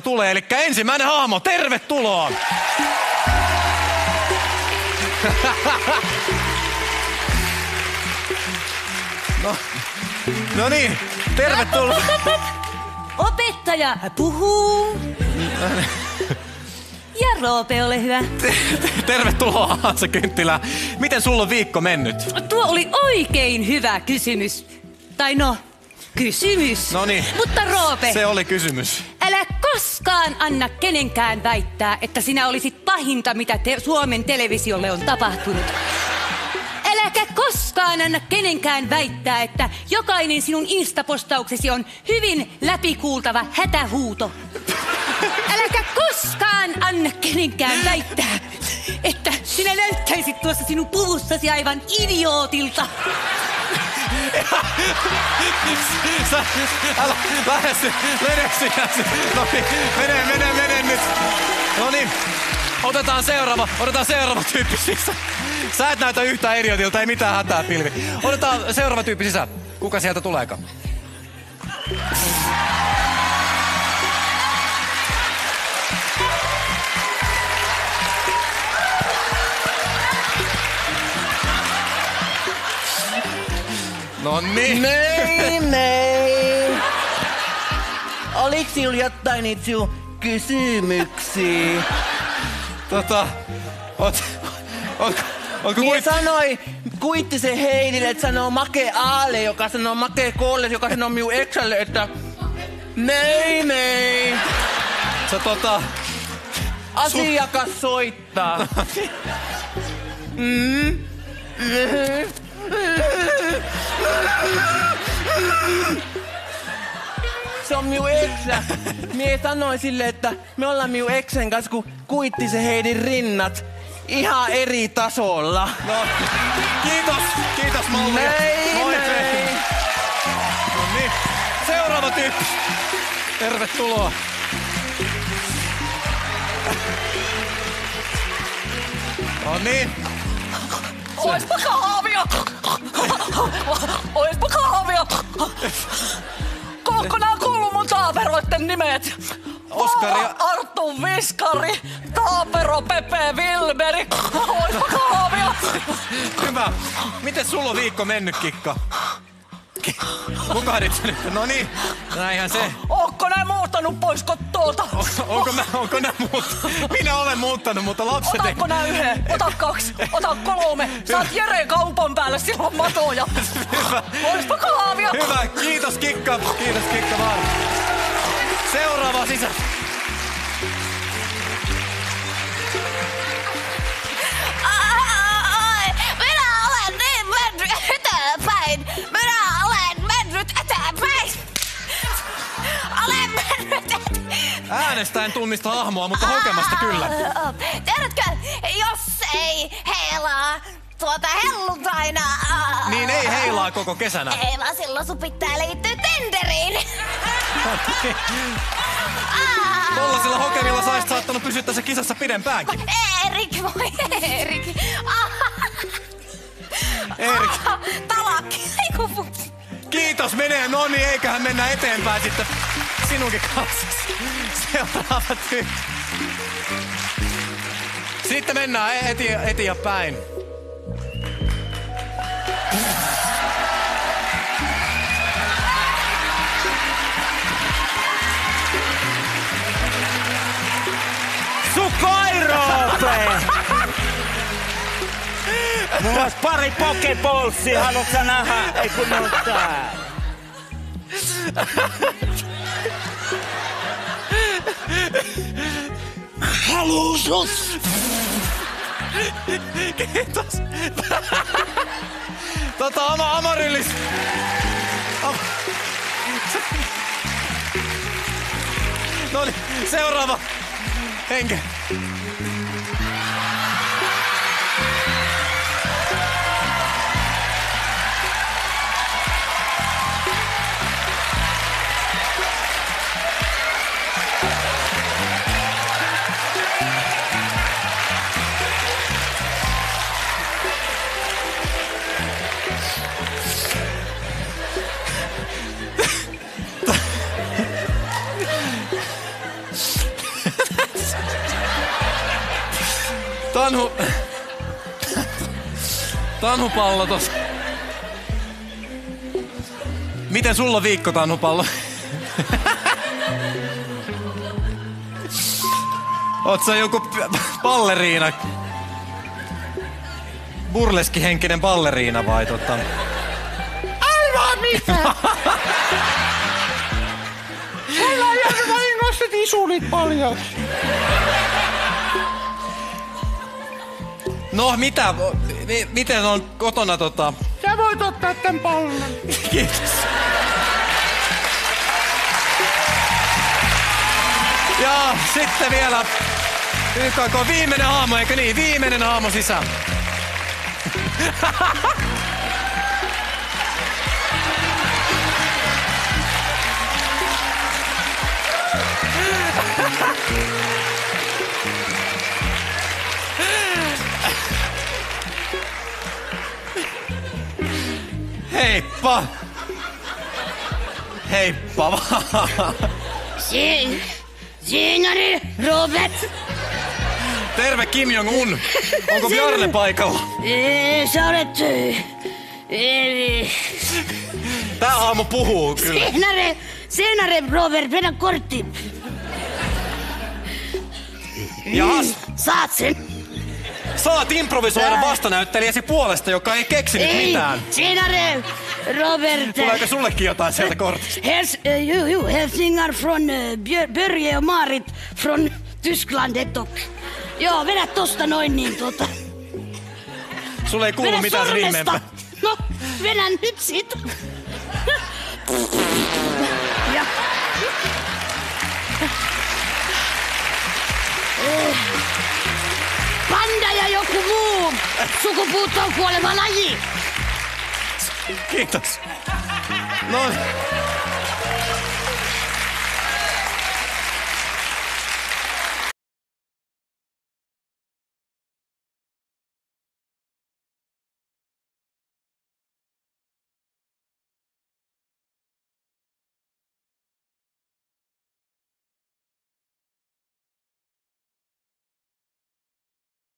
tulee, eli ensimmäinen hahmo, tervetuloa! No, no niin, tervetuloa. Opettaja puhuu. Ja Roope, ole hyvä. Tervetuloa Hansa Kynttilä. Miten sulla on viikko mennyt? Tuo oli oikein hyvä kysymys. Tai no, kysymys. No niin. Mutta Roope, Se oli kysymys. Koskaan anna kenenkään väittää, että sinä olisit pahinta, mitä te- Suomen televisiolle on tapahtunut. Äläkä koskaan anna kenenkään väittää, että jokainen sinun instapostauksesi on hyvin läpikuultava hätähuuto. Äläkä koskaan anna kenenkään väittää, että sinä näyttäisit tuossa sinun puvussasi aivan idiootilta. Sä, älä, lähde se, mene. No niin, mene, mene, mene nyt. No niin, otetaan seuraava, otetaan seuraava tyyppi sisään. Sä et näytä yhtään idiotilta, ei mitään hätää pilvi. Otetaan seuraava tyyppi sisään. Kuka sieltä tuleekaan? No niin. Nej, nej. Oliko sinulla jotain niitä sinun kysymyksiä? Tota, oot, oot, ootko Mie kuit... sanoi Kuittisen Heidille, että sanoo Make Aale, joka sanoo Make Koolle, joka sanoo minun eksälle, että Nei, nei. Sä tota... Asiakas soittaa. Mm. Se minun eksä. Mie sanoin sille, että me ollaan minun eksän kanssa, kun Kuittisen Heidin rinnat ihan eri tasolla. No, kiitos, kiitos Malli. Moi. Freddy. No niin, seuraava tyyppi. Tervetuloa. No niin, Oispa kahvia! Oispa kahvia! Mun taaperoitten nimet? Oskari ja- Arttu Viskari, Taapero Pepe Wilberi. Oispa kahvia! hyvä. Miten sulla on viikko mennyt, Kikka? Ki- Kuka nyt? No niin, näinhän se. Ootko nää muuttanut pois kotoota? Onko mä, onko nää muut? Minä olen muuttanut, mutta lapset ei... Otatko nää yhden? Ota kaksi, ota kolme. Saat Jere kaupan päälle, silloin matoja. Hyvä. Oispa kahvia! Hyvä, kiitos Kikka. Kiitos Kikka vaan. Seuraava sisä. Minä olen niin mennyt eteenpäin. Minä olen mennyt eteenpäin. Olen mennyt eteenpäin. Äänestä en tunnista hahmoa, mutta hokemasta kyllä. Tiedätkö, jos ei heilaa tuota helluntaina... Niin ei heilaa koko kesänä. Ei vaan silloin sun pitää liittyä Tinderiin. Tollasilla hokemilla saisit saattanut pysyä tässä kisassa pidempäänkin. Erik, voi Erik. Erik, Talakki. Kiitos menee. No niin, eiköhän mennä eteenpäin sitten sinunkin kanssa. Seuraava tyyppi. Sitten mennään eti, eteenpäin. Sukoi, Mulla olisi pari pokeballsia, haluatko nähdä? Ei kun ne on tää. Halusus! Kiitos. Tota, ama, Amarillis. Am... No niin, seuraava henke. Tanhu... Tanhupallo tos. Miten sulla on viikko, Tanhupallo? Oot sä joku balleriina? Burleskihenkinen balleriina vai tota? Aivan mitä? tisulit paljon. No mitä? Mi- miten on kotona tota? Sä voit ottaa tän pallon. Kiitos. Ja sitten vielä YKK viimeinen aamu, eikö niin? Viimeinen aamu sisään. Heippa! Heippa vaan! Si- Siinari, Robert. Terve Kim Jong-un! Onko Bjarne paikalla? Ee, sä olet... Ee, Tää aamu puhuu kyllä. Siinari, Siinari, Robert, vedä kortti. Jahas, Saat sen. saat improvisoida vastanäyttelijäsi puolesta, joka ei keksinyt Ei, mitään. Siinari, Robert. Tuleeko sullekin jotain sieltä kortista? Hels, jo, jo, hälsningar från äh, Björ- Börje och Marit från Tyskland ett och... Joo, vedä tosta noin niin tota... Sulle ei kuulu Vedä mitään sormesta! riimeempää. No, vedä nyt sit! ja... Eh. Panda ja joku muu sukupuuttoon kuoleva laji. Kiitos. No,